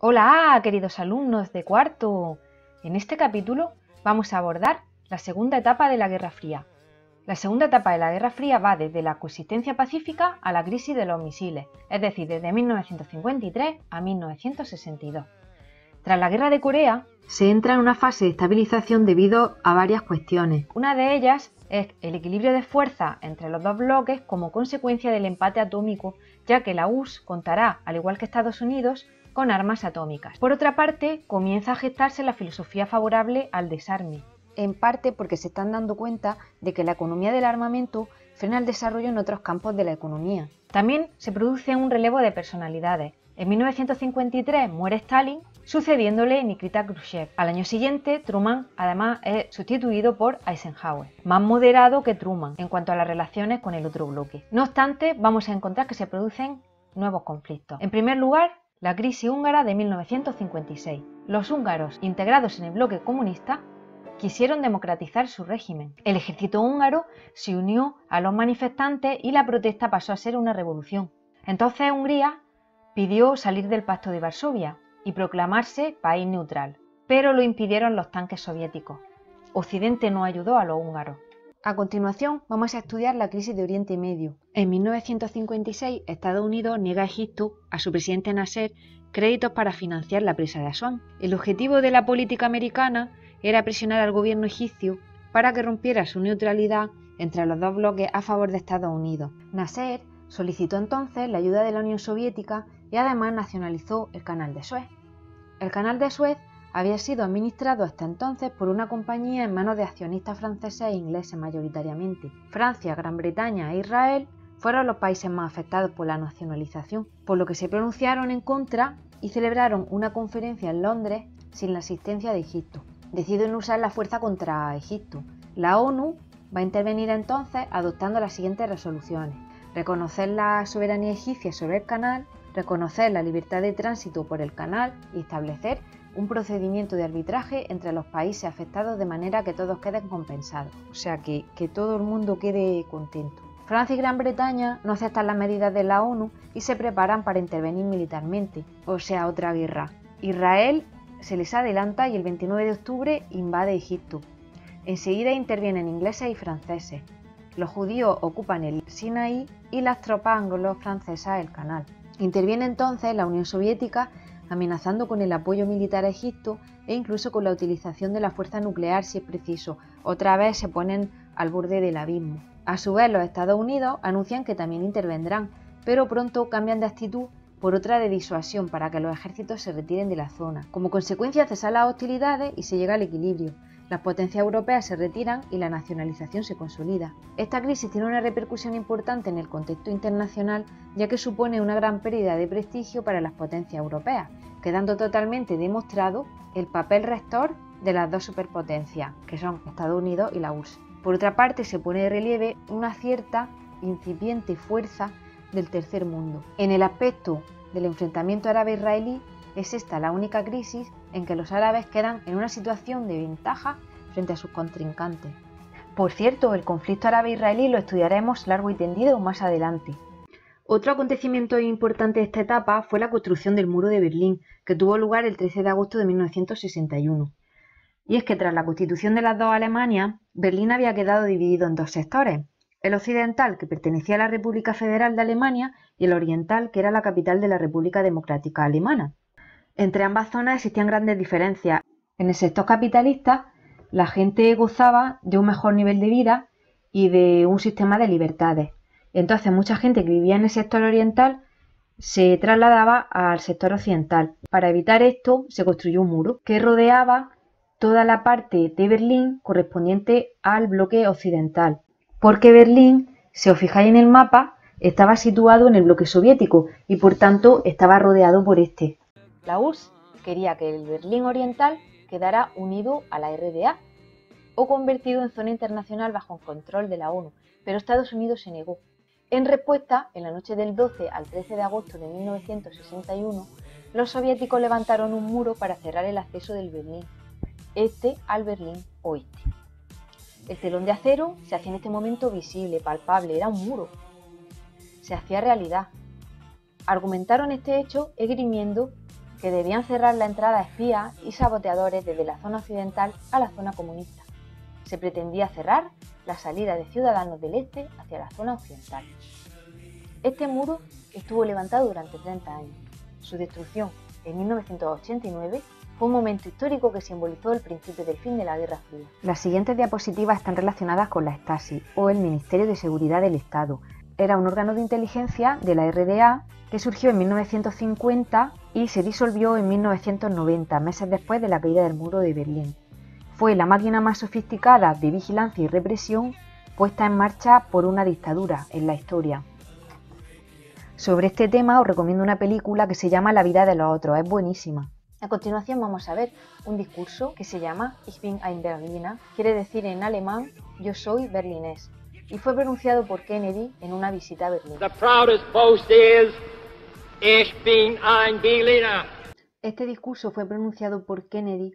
Hola, queridos alumnos de cuarto. En este capítulo vamos a abordar la segunda etapa de la Guerra Fría. La segunda etapa de la Guerra Fría va desde la coexistencia pacífica a la crisis de los misiles, es decir, desde 1953 a 1962. Tras la Guerra de Corea, se entra en una fase de estabilización debido a varias cuestiones. Una de ellas es el equilibrio de fuerza entre los dos bloques como consecuencia del empate atómico, ya que la URSS contará, al igual que Estados Unidos, con armas atómicas. Por otra parte, comienza a gestarse la filosofía favorable al desarme, en parte porque se están dando cuenta de que la economía del armamento frena el desarrollo en otros campos de la economía. También se produce un relevo de personalidades. En 1953 muere Stalin sucediéndole Nikita Khrushchev. Al año siguiente, Truman además es sustituido por Eisenhower, más moderado que Truman en cuanto a las relaciones con el otro bloque. No obstante, vamos a encontrar que se producen nuevos conflictos. En primer lugar, la crisis húngara de 1956. Los húngaros, integrados en el bloque comunista, quisieron democratizar su régimen. El ejército húngaro se unió a los manifestantes y la protesta pasó a ser una revolución. Entonces Hungría pidió salir del Pacto de Varsovia, y proclamarse país neutral, pero lo impidieron los tanques soviéticos. Occidente no ayudó a los húngaros. A continuación vamos a estudiar la crisis de Oriente Medio. En 1956 Estados Unidos niega a Egipto, a su presidente Nasser, créditos para financiar la presa de Asuán. El objetivo de la política americana era presionar al gobierno egipcio para que rompiera su neutralidad entre los dos bloques a favor de Estados Unidos. Nasser solicitó entonces la ayuda de la Unión Soviética y además nacionalizó el canal de Suez. El canal de Suez había sido administrado hasta entonces por una compañía en manos de accionistas franceses e ingleses mayoritariamente. Francia, Gran Bretaña e Israel fueron los países más afectados por la nacionalización, por lo que se pronunciaron en contra y celebraron una conferencia en Londres sin la asistencia de Egipto. Deciden usar la fuerza contra Egipto. La ONU va a intervenir entonces adoptando las siguientes resoluciones. Reconocer la soberanía egipcia sobre el canal, reconocer la libertad de tránsito por el canal y establecer un procedimiento de arbitraje entre los países afectados de manera que todos queden compensados, o sea que, todo el mundo quede contento. Francia y Gran Bretaña no aceptan las medidas de la ONU y se preparan para intervenir militarmente, o sea, otra guerra. Israel se les adelanta y el 29 de octubre invade Egipto. Enseguida intervienen ingleses y franceses. Los judíos ocupan el Sinaí y las tropas anglo-francesas el canal. Interviene entonces la Unión Soviética amenazando con el apoyo militar a Egipto e incluso con la utilización de la fuerza nuclear si es preciso. Otra vez se ponen al borde del abismo. A su vez, los Estados Unidos anuncian que también intervendrán, pero pronto cambian de actitud por otra de disuasión para que los ejércitos se retiren de la zona. Como consecuencia cesan las hostilidades y se llega al equilibrio. Las potencias europeas se retiran y la nacionalización se consolida. Esta crisis tiene una repercusión importante en el contexto internacional ya que supone una gran pérdida de prestigio para las potencias europeas, quedando totalmente demostrado el papel rector de las dos superpotencias, que son Estados Unidos y la URSS. Por otra parte, se pone de relieve una cierta incipiente fuerza del tercer mundo. En el aspecto del enfrentamiento árabe-israelí, es esta la única crisis en que los árabes quedan en una situación de ventaja frente a sus contrincantes. Por cierto, el conflicto árabe-israelí lo estudiaremos largo y tendido más adelante. Otro acontecimiento importante de esta etapa fue la construcción del muro de Berlín, que tuvo lugar el 13 de agosto de 1961. Y es que tras la constitución de las dos Alemanias, Berlín había quedado dividido en dos sectores, el occidental, que pertenecía a la República Federal de Alemania, y el oriental, que era la capital de la República Democrática Alemana. Entre ambas zonas existían grandes diferencias. En el sector capitalista, la gente gozaba de un mejor nivel de vida y de un sistema de libertades. Entonces, mucha gente que vivía en el sector oriental se trasladaba al sector occidental. Para evitar esto, se construyó un muro que rodeaba toda la parte de Berlín correspondiente al bloque occidental. Porque Berlín, si os fijáis en el mapa, estaba situado en el bloque soviético y por tanto estaba rodeado por este. La URSS quería que el Berlín Oriental quedara unido a la RDA o convertido en zona internacional bajo el control de la ONU, pero Estados Unidos se negó. En respuesta, en la noche del 12 al 13 de agosto de 1961, los soviéticos levantaron un muro para cerrar el acceso del Berlín este al Berlín oeste. El telón de acero se hacía en este momento visible, palpable, era un muro. Se hacía realidad. Argumentaron este hecho esgrimiendo que debían cerrar la entrada a espías y saboteadores desde la zona occidental a la zona comunista. Se pretendía cerrar la salida de ciudadanos del este hacia la zona occidental. Este muro estuvo levantado durante 30 años. Su destrucción en 1989 fue un momento histórico que simbolizó el principio del fin de la Guerra Fría. Las siguientes diapositivas están relacionadas con la Stasi o el Ministerio de Seguridad del Estado. Era un órgano de inteligencia de la RDA que surgió en 1950 y se disolvió en 1990, meses después de la caída del muro de Berlín. Fue la máquina más sofisticada de vigilancia y represión puesta en marcha por una dictadura en la historia. Sobre este tema os recomiendo una película que se llama La vida de los otros, es buenísima. A continuación vamos a ver un discurso que se llama Ich bin ein Berliner, quiere decir en alemán yo soy berlinés, y fue pronunciado por Kennedy en una visita a Berlín. Este discurso fue pronunciado por Kennedy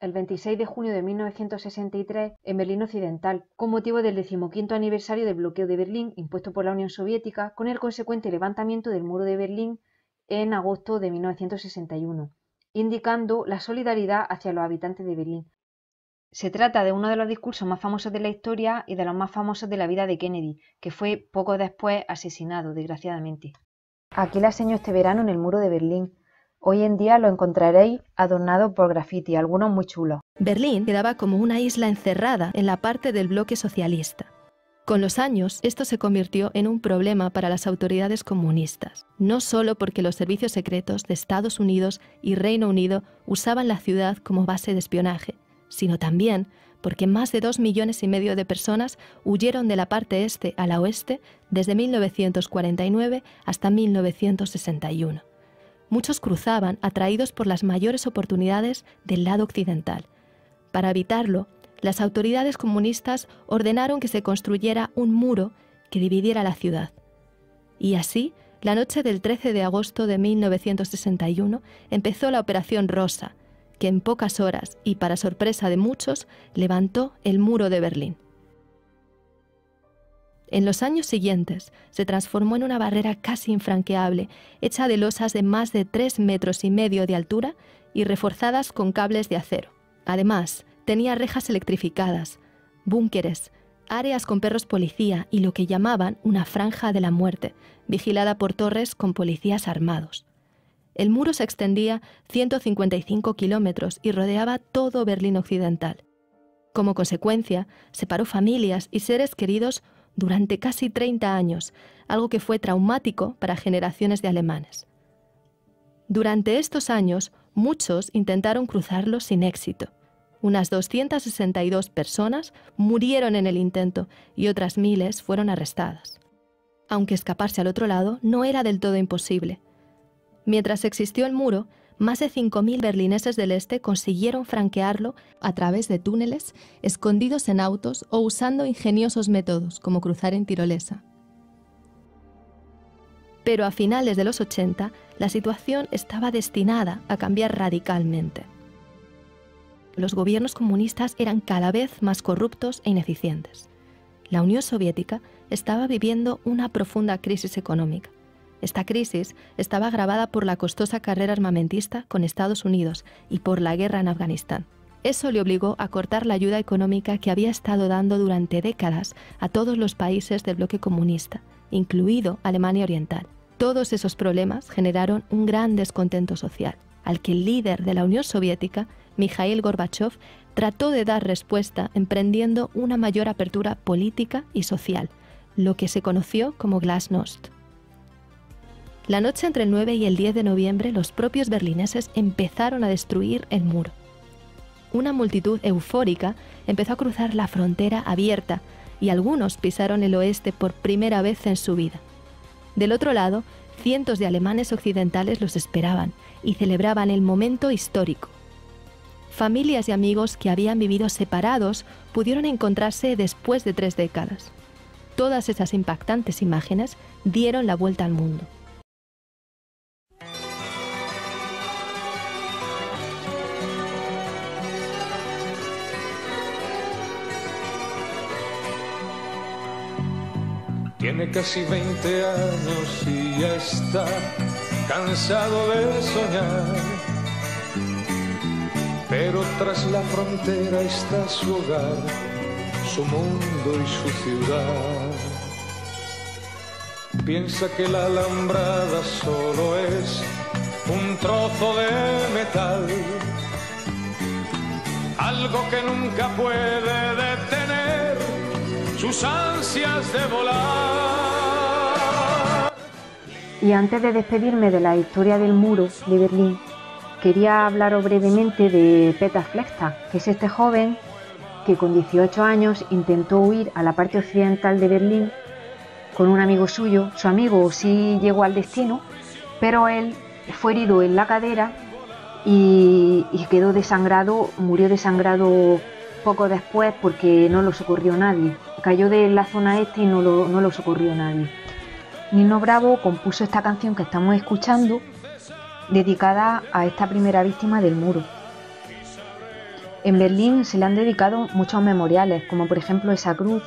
el 26 de junio de 1963 en Berlín Occidental, con motivo del decimoquinto aniversario del bloqueo de Berlín impuesto por la Unión Soviética, con el consecuente levantamiento del muro de Berlín en agosto de 1961 indicando la solidaridad hacia los habitantes de Berlín. Se trata de uno de los discursos más famosos de la historia y de los más famosos de la vida de Kennedy, que fue poco después asesinado, desgraciadamente. Aquí la enseño este verano en el muro de Berlín. Hoy en día lo encontraréis adornado por graffiti, algunos muy chulos. Berlín quedaba como una isla encerrada en la parte del bloque socialista. Con los años, esto se convirtió en un problema para las autoridades comunistas, no solo porque los servicios secretos de Estados Unidos y Reino Unido usaban la ciudad como base de espionaje, sino también porque más de dos millones y medio de personas huyeron de la parte este a la oeste desde 1949 hasta 1961. Muchos cruzaban atraídos por las mayores oportunidades del lado occidental. Para evitarlo, las autoridades comunistas ordenaron que se construyera un muro que dividiera la ciudad. Y así, la noche del 13 de agosto de 1961 empezó la Operación Rosa, que en pocas horas y para sorpresa de muchos levantó el muro de Berlín. En los años siguientes se transformó en una barrera casi infranqueable, hecha de losas de más de tres metros y medio de altura y reforzadas con cables de acero. Además, Tenía rejas electrificadas, búnkeres, áreas con perros policía y lo que llamaban una franja de la muerte, vigilada por torres con policías armados. El muro se extendía 155 kilómetros y rodeaba todo Berlín Occidental. Como consecuencia, separó familias y seres queridos durante casi 30 años, algo que fue traumático para generaciones de alemanes. Durante estos años, muchos intentaron cruzarlo sin éxito. Unas 262 personas murieron en el intento y otras miles fueron arrestadas. Aunque escaparse al otro lado no era del todo imposible. Mientras existió el muro, más de 5.000 berlineses del este consiguieron franquearlo a través de túneles, escondidos en autos o usando ingeniosos métodos como cruzar en tirolesa. Pero a finales de los 80, la situación estaba destinada a cambiar radicalmente los gobiernos comunistas eran cada vez más corruptos e ineficientes. La Unión Soviética estaba viviendo una profunda crisis económica. Esta crisis estaba agravada por la costosa carrera armamentista con Estados Unidos y por la guerra en Afganistán. Eso le obligó a cortar la ayuda económica que había estado dando durante décadas a todos los países del bloque comunista, incluido Alemania Oriental. Todos esos problemas generaron un gran descontento social, al que el líder de la Unión Soviética Mikhail Gorbachev trató de dar respuesta emprendiendo una mayor apertura política y social, lo que se conoció como Glasnost. La noche entre el 9 y el 10 de noviembre, los propios berlineses empezaron a destruir el muro. Una multitud eufórica empezó a cruzar la frontera abierta y algunos pisaron el oeste por primera vez en su vida. Del otro lado, cientos de alemanes occidentales los esperaban y celebraban el momento histórico familias y amigos que habían vivido separados pudieron encontrarse después de tres décadas. Todas esas impactantes imágenes dieron la vuelta al mundo. Tiene casi 20 años y ya está cansado de soñar pero tras la frontera está su hogar, su mundo y su ciudad. Piensa que la alambrada solo es un trozo de metal, algo que nunca puede detener sus ansias de volar. Y antes de despedirme de la historia del muro de Berlín, quería hablar brevemente de Peter Flechta, que es este joven que con 18 años intentó huir a la parte occidental de Berlín con un amigo suyo. Su amigo sí llegó al destino, pero él fue herido en la cadera y, quedó desangrado, murió desangrado poco después porque no lo socorrió nadie. Cayó de la zona este y no lo, no lo socorrió nadie. Nino Bravo compuso esta canción que estamos escuchando dedicada a esta primera víctima del muro. En Berlín se le han dedicado muchos memoriales, como por ejemplo esa cruz,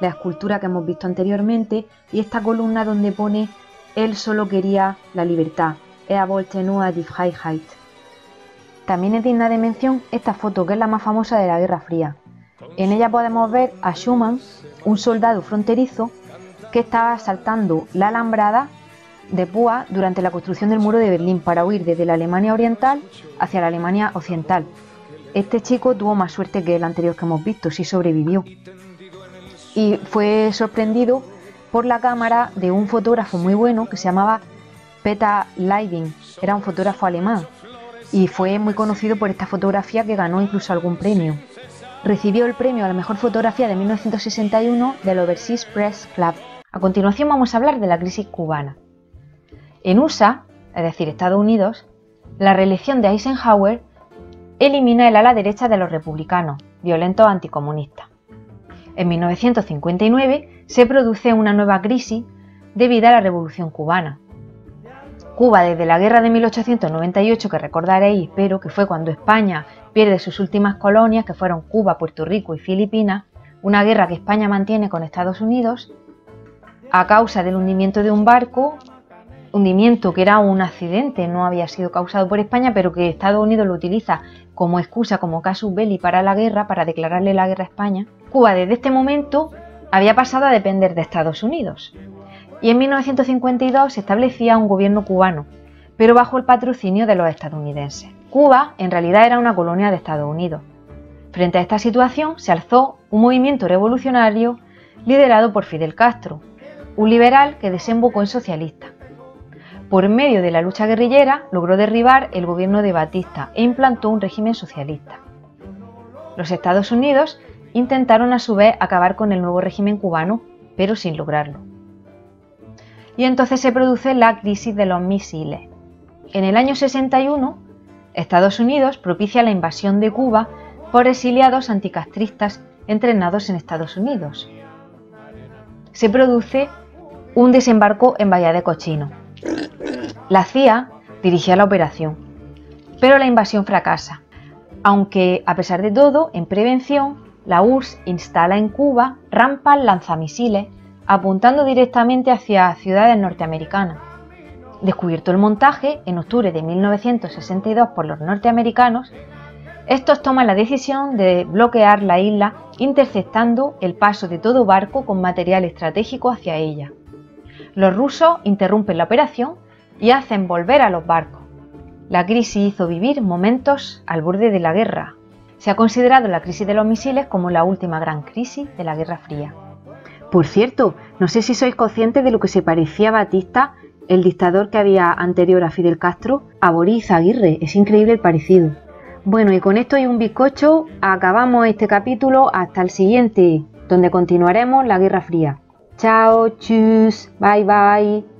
la escultura que hemos visto anteriormente y esta columna donde pone Él solo quería la libertad, Er wollte. También es digna de mención esta foto que es la más famosa de la Guerra Fría. En ella podemos ver a Schumann, un soldado fronterizo que estaba saltando la alambrada de púa durante la construcción del muro de Berlín para huir desde la Alemania oriental hacia la Alemania occidental. Este chico tuvo más suerte que el anterior que hemos visto, sí sobrevivió. Y fue sorprendido por la cámara de un fotógrafo muy bueno que se llamaba Peter Leiding, era un fotógrafo alemán y fue muy conocido por esta fotografía que ganó incluso algún premio. Recibió el premio a la mejor fotografía de 1961 del Overseas Press Club. A continuación vamos a hablar de la crisis cubana. En USA, es decir, Estados Unidos, la reelección de Eisenhower elimina el ala derecha de los republicanos, violentos anticomunistas. En 1959 se produce una nueva crisis debido a la Revolución cubana. Cuba desde la guerra de 1898, que recordaréis, pero que fue cuando España pierde sus últimas colonias, que fueron Cuba, Puerto Rico y Filipinas, una guerra que España mantiene con Estados Unidos, a causa del hundimiento de un barco hundimiento que era un accidente, no había sido causado por España, pero que Estados Unidos lo utiliza como excusa, como casus belli para la guerra, para declararle la guerra a España, Cuba desde este momento había pasado a depender de Estados Unidos. Y en 1952 se establecía un gobierno cubano, pero bajo el patrocinio de los estadounidenses. Cuba en realidad era una colonia de Estados Unidos. Frente a esta situación se alzó un movimiento revolucionario liderado por Fidel Castro, un liberal que desembocó en socialista. Por medio de la lucha guerrillera logró derribar el gobierno de Batista e implantó un régimen socialista. Los Estados Unidos intentaron a su vez acabar con el nuevo régimen cubano, pero sin lograrlo. Y entonces se produce la crisis de los misiles. En el año 61, Estados Unidos propicia la invasión de Cuba por exiliados anticastristas entrenados en Estados Unidos. Se produce un desembarco en Bahía de Cochino. La CIA dirigía la operación, pero la invasión fracasa, aunque a pesar de todo, en prevención, la URSS instala en Cuba rampas lanzamisiles apuntando directamente hacia ciudades norteamericanas. Descubierto el montaje en octubre de 1962 por los norteamericanos, estos toman la decisión de bloquear la isla interceptando el paso de todo barco con material estratégico hacia ella. Los rusos interrumpen la operación y hacen volver a los barcos. La crisis hizo vivir momentos al borde de la guerra. Se ha considerado la crisis de los misiles como la última gran crisis de la Guerra Fría. Por cierto, no sé si sois conscientes de lo que se parecía Batista, el dictador que había anterior a Fidel Castro, a Boris Aguirre. Es increíble el parecido. Bueno, y con esto y un bizcocho acabamos este capítulo hasta el siguiente, donde continuaremos la Guerra Fría. Chao, chus, bye bye.